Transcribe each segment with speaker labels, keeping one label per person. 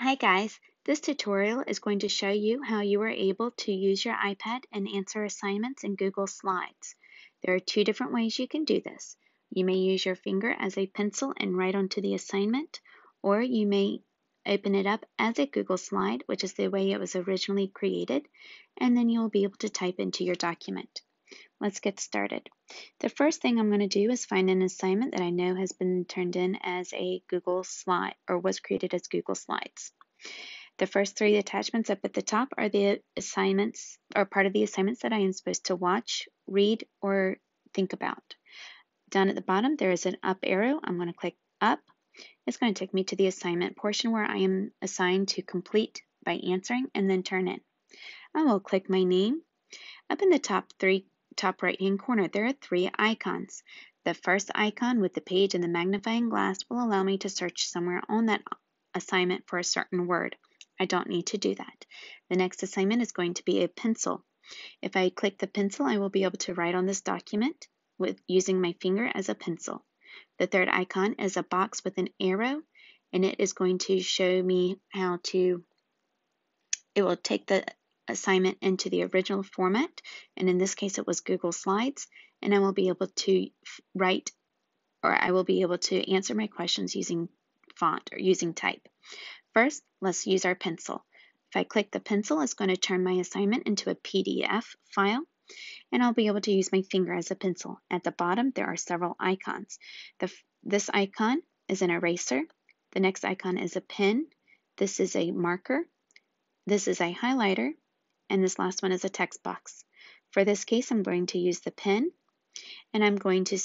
Speaker 1: Hi guys, this tutorial is going to show you how you are able to use your iPad and answer assignments in Google Slides. There are two different ways you can do this. You may use your finger as a pencil and write onto the assignment, or you may open it up as a Google Slide, which is the way it was originally created, and then you'll be able to type into your document. Let's get started. The first thing I'm going to do is find an assignment that I know has been turned in as a Google slide or was created as Google Slides. The first three attachments up at the top are the assignments or part of the assignments that I am supposed to watch, read, or think about. Down at the bottom, there is an up arrow. I'm going to click up. It's going to take me to the assignment portion where I am assigned to complete by answering and then turn in. I will click my name. Up in the top three top right hand corner, there are three icons. The first icon with the page and the magnifying glass will allow me to search somewhere on that assignment for a certain word. I don't need to do that. The next assignment is going to be a pencil. If I click the pencil, I will be able to write on this document with using my finger as a pencil. The third icon is a box with an arrow, and it is going to show me how to, it will take the assignment into the original format, and in this case it was Google Slides, and I will be able to write or I will be able to answer my questions using font or using type. First, let's use our pencil. If I click the pencil, it's going to turn my assignment into a PDF file, and I'll be able to use my finger as a pencil. At the bottom, there are several icons. The, this icon is an eraser. The next icon is a pen. This is a marker. This is a highlighter and this last one is a text box. For this case, I'm going to use the pen, and I'm going to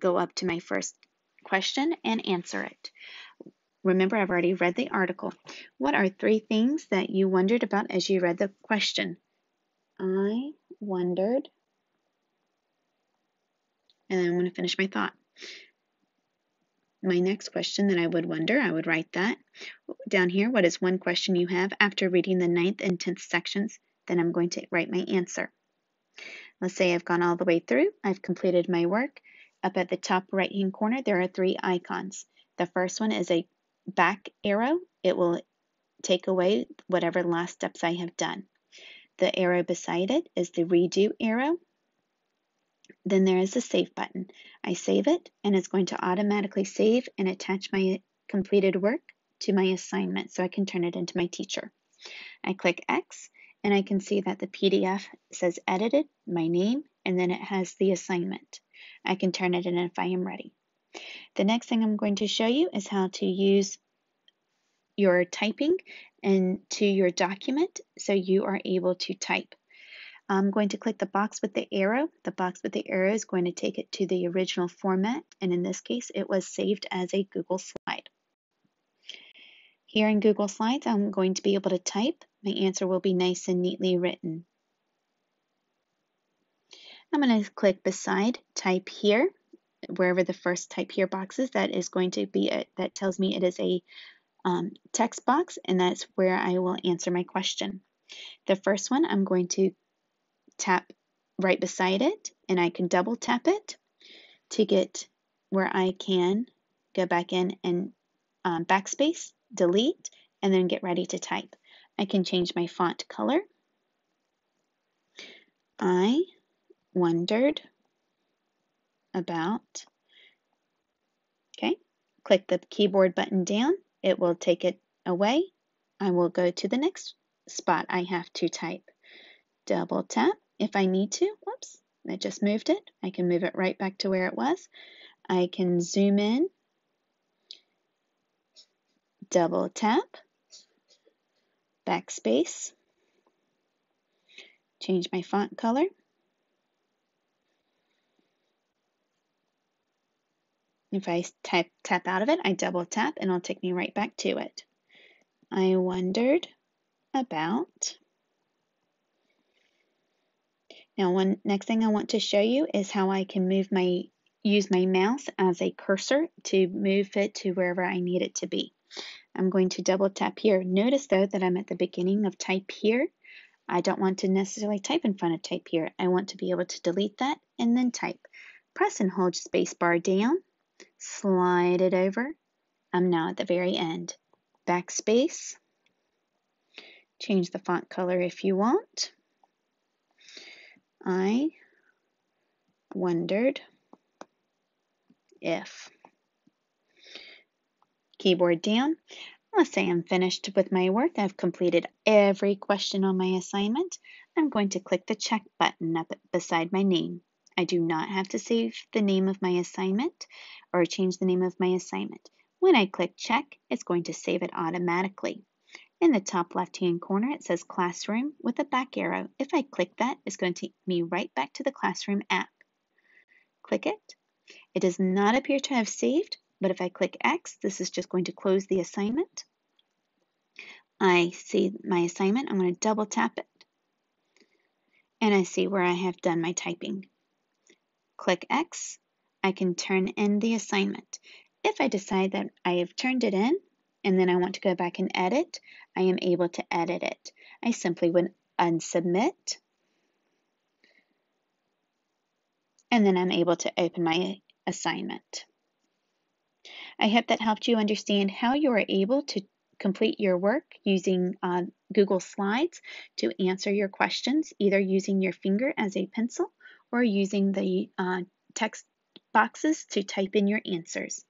Speaker 1: go up to my first question and answer it. Remember, I've already read the article. What are three things that you wondered about as you read the question? I wondered, and I'm going to finish my thought. My next question that I would wonder, I would write that down here. What is one question you have after reading the ninth and tenth sections then I'm going to write my answer. Let's say I've gone all the way through, I've completed my work. Up at the top right hand corner, there are three icons. The first one is a back arrow. It will take away whatever last steps I have done. The arrow beside it is the redo arrow. Then there is a save button. I save it and it's going to automatically save and attach my completed work to my assignment so I can turn it into my teacher. I click X and I can see that the PDF says edited, my name, and then it has the assignment. I can turn it in if I am ready. The next thing I'm going to show you is how to use your typing into your document so you are able to type. I'm going to click the box with the arrow. The box with the arrow is going to take it to the original format, and in this case, it was saved as a Google slide. Here in Google Slides, I'm going to be able to type. My answer will be nice and neatly written. I'm going to click beside type here, wherever the first type here box is, that is going to be, a, that tells me it is a um, text box, and that's where I will answer my question. The first one, I'm going to tap right beside it, and I can double tap it to get where I can go back in and um, backspace delete, and then get ready to type. I can change my font color. I wondered about, okay, click the keyboard button down. It will take it away. I will go to the next spot I have to type. Double tap if I need to. Whoops, I just moved it. I can move it right back to where it was. I can zoom in double tap, backspace, change my font color. If I type, tap out of it, I double tap and it'll take me right back to it. I wondered about. Now, one next thing I want to show you is how I can move my use my mouse as a cursor to move it to wherever I need it to be. I'm going to double tap here. Notice though that I'm at the beginning of type here. I don't want to necessarily type in front of type here. I want to be able to delete that and then type. Press and hold spacebar down, slide it over. I'm now at the very end. Backspace, Change the font color if you want. I wondered if. Keyboard down. Let's say I'm finished with my work. I've completed every question on my assignment. I'm going to click the check button up beside my name. I do not have to save the name of my assignment or change the name of my assignment. When I click check, it's going to save it automatically. In the top left-hand corner, it says Classroom with a back arrow. If I click that, it's going to take me right back to the Classroom app. Click it. It does not appear to have saved, but if I click X, this is just going to close the assignment. I see my assignment. I'm going to double tap it. And I see where I have done my typing. Click X. I can turn in the assignment. If I decide that I have turned it in and then I want to go back and edit, I am able to edit it. I simply would unsubmit and then I'm able to open my assignment. I hope that helped you understand how you are able to complete your work using uh, Google Slides to answer your questions, either using your finger as a pencil or using the uh, text boxes to type in your answers.